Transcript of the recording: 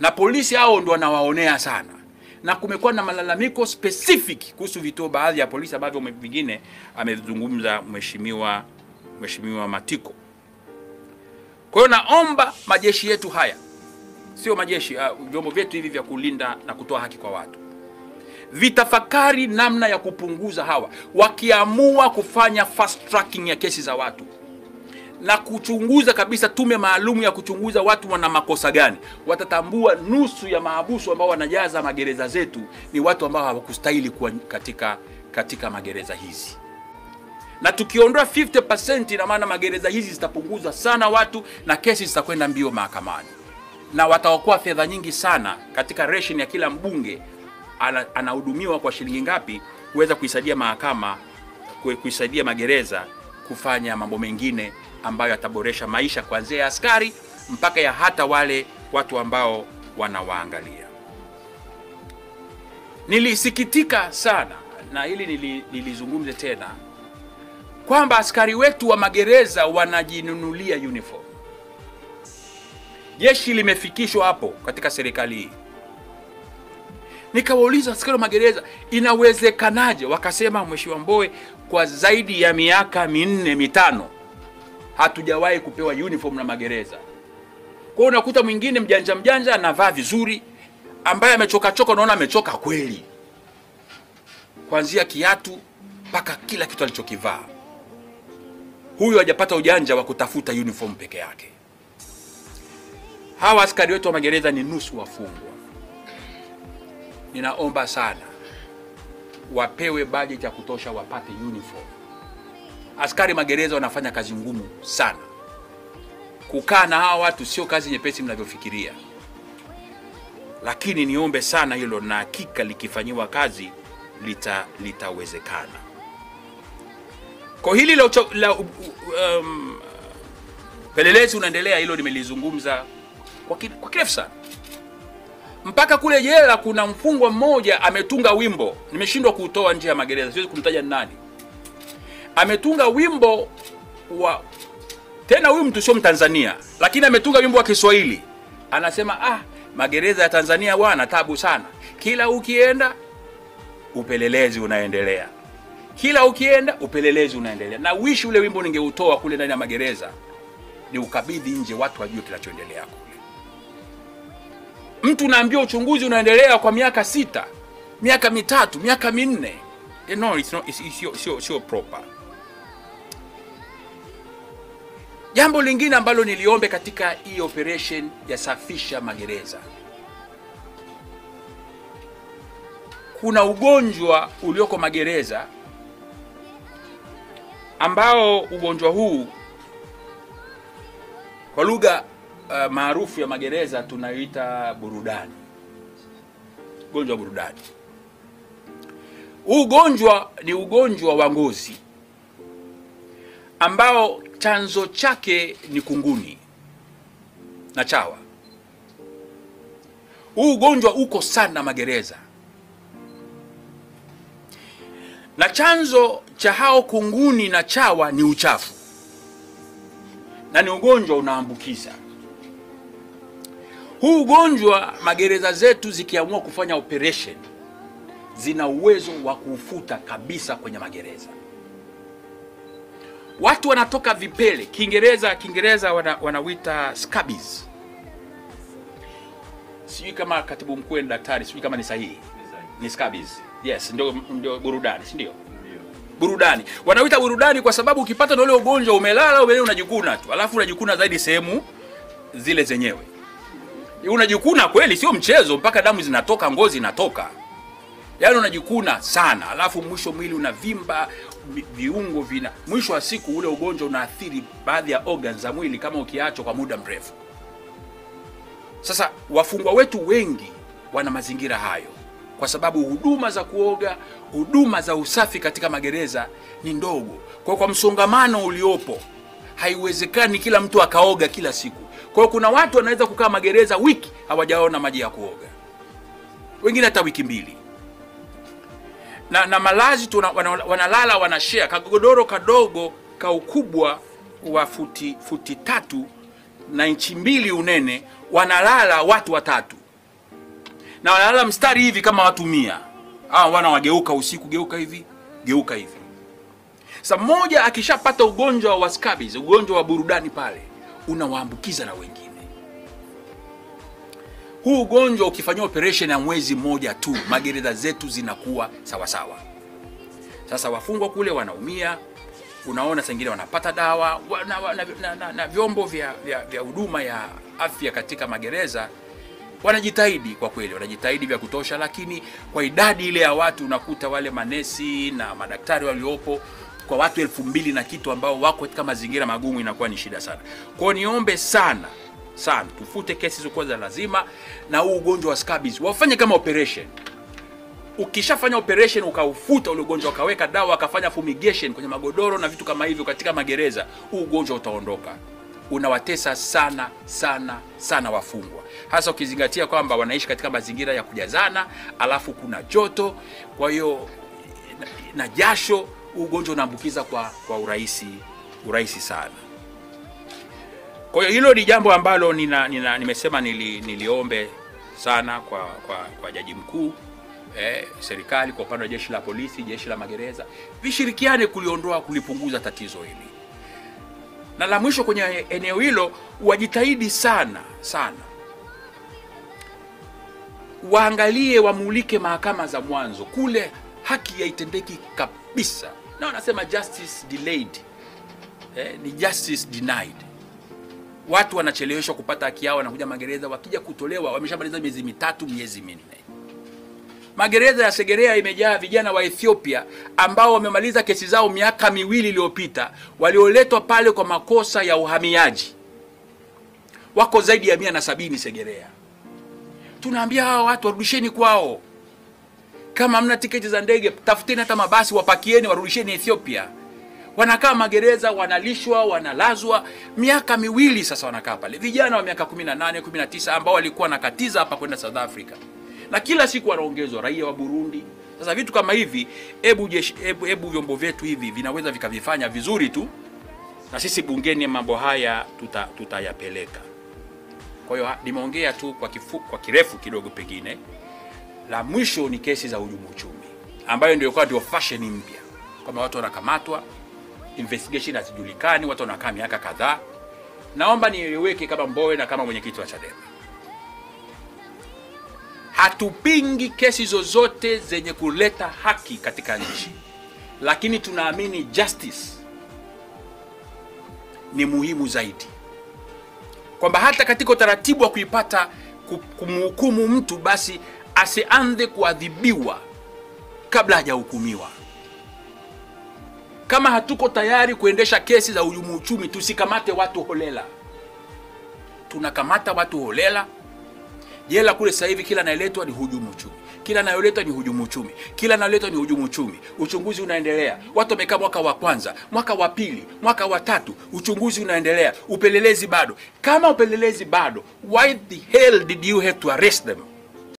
na polisi hao ndo wanawaonea sana, na kumekuwa na malalamiko specific kuhusu vituo baadhi ya polisi ambavyo vingine amezungumza mheshimiwa mheshimiwa Matiko. Kwa hiyo naomba majeshi yetu haya, sio majeshi, vyombo uh, vyetu hivi vya kulinda na kutoa haki kwa watu vitafakari namna ya kupunguza hawa, wakiamua kufanya fast tracking ya kesi za watu na kuchunguza kabisa, tume maalum ya kuchunguza watu wana makosa gani, watatambua nusu ya mahabusu ambao wanajaza magereza zetu ni watu ambao hawakustahili kuwa katika, katika magereza hizi. Na tukiondoa 50% ina maana magereza hizi zitapunguza sana watu na kesi zitakwenda mbio mahakamani, na wataokoa fedha nyingi sana katika ration ya kila mbunge anahudumiwa kwa shilingi ngapi kuweza kuisaidia mahakama kuisaidia magereza kufanya mambo mengine ambayo yataboresha maisha kuanzia ya askari mpaka ya hata wale watu ambao wanawaangalia. Nilisikitika sana na hili nilizungumze tena kwamba askari wetu wa magereza wanajinunulia uniform. Jeshi limefikishwa hapo katika serikali hii. Nikawauliza askari wa magereza, inawezekanaje? Wakasema, Mheshimiwa Mbowe, kwa zaidi ya miaka minne mitano hatujawahi kupewa uniform na magereza. Kwa hiyo unakuta mwingine mjanja mjanja anavaa vizuri, ambaye amechoka choka, unaona amechoka kweli, kuanzia kiatu mpaka kila kitu alichokivaa. Huyu hajapata ujanja wa kutafuta uniform peke yake. Hawa askari wetu wa magereza ni nusu wafungwa. Ninaomba sana wapewe bajeti ya kutosha, wapate uniform. Askari magereza wanafanya kazi ngumu sana. Kukaa na hawa watu sio kazi nyepesi mnavyofikiria, lakini niombe sana hilo, na hakika likifanyiwa kazi lita litawezekana. Kwa hili la, la um, pelelezi unaendelea, hilo nimelizungumza kwa kirefu sana mpaka kule jela kuna mfungwa mmoja ametunga wimbo, nimeshindwa kuutoa nje ya magereza, siwezi kumtaja nani. Ametunga wimbo wa tena, huyu mtu sio Mtanzania, lakini ametunga wimbo wa Kiswahili. Anasema ah, magereza ya Tanzania bwana, tabu sana, kila ukienda upelelezi unaendelea, kila ukienda upelelezi unaendelea. Na wishi ule wimbo ningeutoa kule ndani ya magereza, ni ukabidhi nje, watu wajue kinachoendelea mtu unaambiwa uchunguzi unaendelea kwa miaka sita, miaka mitatu, miaka minne. Eh, No, it's not, it's, sio sio proper. Jambo lingine ambalo niliombe katika hii operation ya safisha magereza, kuna ugonjwa ulioko magereza ambao ugonjwa huu kwa lugha uh, maarufu ya magereza tunayoita burudani, ugonjwa wa burudani. Huu ugonjwa ni ugonjwa wa ngozi ambao chanzo chake ni kunguni na chawa. Huu ugonjwa uko sana magereza, na chanzo cha hao kunguni na chawa ni uchafu, na ni ugonjwa unaambukiza. Huu ugonjwa magereza zetu zikiamua kufanya operation zina uwezo wa kuufuta kabisa kwenye magereza. Watu wanatoka vipele, Kiingereza Kiingereza wana, wanawita scabies. Sijui kama katibu mkuu ni daktari, sijui kama ni sahihi, ni scabies. Yes, ndio, ndio burudani, si ndio? Burudani wanawita burudani kwa sababu ukipata na ule ugonjwa umelala, umelala unajikuna tu, alafu unajikuna zaidi sehemu zile zenyewe unajikuna kweli, sio mchezo, mpaka damu zinatoka, ngozi inatoka, yaani unajikuna sana, alafu mwisho mwili unavimba, vi- viungo vina, mwisho wa siku ule ugonjwa unaathiri baadhi ya organs za mwili kama ukiachwa kwa muda mrefu. Sasa wafungwa wetu wengi wana mazingira hayo, kwa sababu huduma za kuoga, huduma za usafi katika magereza ni ndogo. Kwa kwa msongamano uliopo, haiwezekani kila mtu akaoga kila siku. Kwa hiyo kuna watu wanaweza kukaa magereza wiki hawajaona maji ya kuoga, wengine hata wiki mbili na, na malazi wana, wanalala wanashare kagodoro kadogo ka ukubwa wa futi, futi tatu na inchi mbili unene, wanalala watu watatu. na wanalala mstari hivi kama watu mia. Hawa wana wageuka usiku, geuka hivi, geuka hivi. Sasa mmoja akishapata ugonjwa wa scabies, ugonjwa wa burudani pale, unawaambukiza na wengine. Huu ugonjwa ukifanyia operation ya mwezi mmoja tu, magereza zetu zinakuwa sawasawa sawa. Sasa wafungwa kule wanaumia, unaona sengine wanapata dawa wa- na, na, na, na, na vyombo vya huduma ya afya katika magereza wanajitahidi kwa kweli, wanajitahidi vya kutosha, lakini kwa idadi ile ya watu unakuta wale manesi na madaktari waliopo kwa watu elfu mbili na kitu ambao wako katika mazingira magumu, inakuwa ni shida sana. Kwa niombe sana sana tufute kesi zilizokuwa za lazima, na huu ugonjwa wa scabies wafanye kama operation ukishafanya operation ukaufuta ule ugonjwa ukaweka dawa akafanya fumigation kwenye magodoro na vitu kama hivyo katika magereza, huu ugonjwa utaondoka. Unawatesa sana sana sana wafungwa, hasa ukizingatia kwamba wanaishi katika mazingira ya kujazana, alafu kuna joto, kwa hiyo na, na jasho. Ugonjwa unaambukiza kwa, kwa urahisi urahisi sana. Kwa hiyo hilo ni jambo ambalo nina, nina, nimesema nili, niliombe sana kwa, kwa, kwa jaji mkuu eh, serikali kwa upande wa jeshi la polisi, jeshi la magereza vishirikiane kuliondoa, kulipunguza tatizo hili. Na la mwisho kwenye eneo hilo, wajitahidi sana sana, waangalie, wamulike mahakama za mwanzo kule, haki haitendeki kabisa, na wanasema justice delayed eh, ni justice denied. Watu wanacheleweshwa kupata haki yao, wanakuja magereza, wakija kutolewa wameshamaliza miezi mitatu, miezi minne. Magereza ya Segerea imejaa vijana wa Ethiopia ambao wamemaliza kesi zao miaka miwili iliyopita, walioletwa pale kwa makosa ya uhamiaji. Wako zaidi ya mia na sabini Segerea. Tunaambia hawa watu warudisheni kwao. Kama hamna tiketi za ndege, tafuteni hata mabasi, wapakieni, warudisheni Ethiopia. Wanakaa magereza, wanalishwa, wanalazwa miaka miwili sasa, wanakaa pale, vijana wa miaka 18, 19 ambao walikuwa nakatiza hapa kwenda South Africa na kila siku wanaongezwa raia wa Burundi. Sasa vitu kama hivi, hebu hebu hebu vyombo vyetu hivi vinaweza vikavifanya vizuri tu, na sisi bungeni mambo haya tuta, tutayapeleka. Kwa hiyo nimeongea tu kwa, kifu, kwa kirefu kidogo. Pengine la mwisho ni kesi za hujumu uchumi, ambayo ndio kwa ndio fashion mpya, kwamba watu wanakamatwa, investigation hazijulikani, watu wanakaa miaka kadhaa. Naomba nieleweke kama Mbowe na kama mwenyekiti wa Chadema. Hatupingi kesi zozote zenye kuleta haki katika nchi, lakini tunaamini justice ni muhimu zaidi, kwamba hata katika utaratibu wa kuipata kumhukumu mtu, basi asianze kuadhibiwa kabla hajahukumiwa. Kama hatuko tayari kuendesha kesi za hujumu uchumi, tusikamate watu holela. Tunakamata watu holela jela kule sasa hivi kila anayeletwa ni hujumu uchumi, kila anayoletwa ni hujumu uchumi, kila anayoletwa ni hujumu uchumi. Uchunguzi unaendelea, watu wamekaa mwaka wa kwanza, mwaka wa pili, mwaka wa tatu, uchunguzi unaendelea, upelelezi bado. Kama upelelezi bado, why the hell did you have to arrest them?